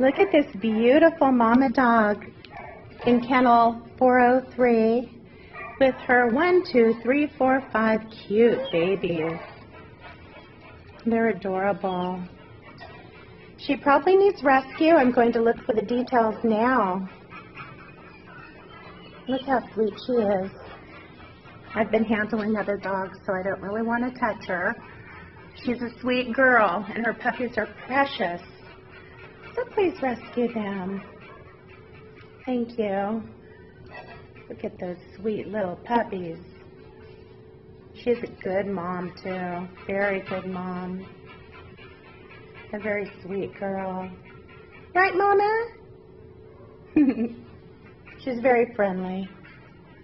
Look at this beautiful mama dog in kennel 403 with her one, two, three, four, five cute babies. They're adorable. She probably needs rescue. I'm going to look for the details now. Look how sweet she is. I've been handling other dogs, so I don't really want to touch her. She's a sweet girl, and her puppies are precious. Please rescue them. Thank you. Look at those sweet little puppies. She's a good mom, too. Very good mom. A very sweet girl. Right, Mama? She's very friendly.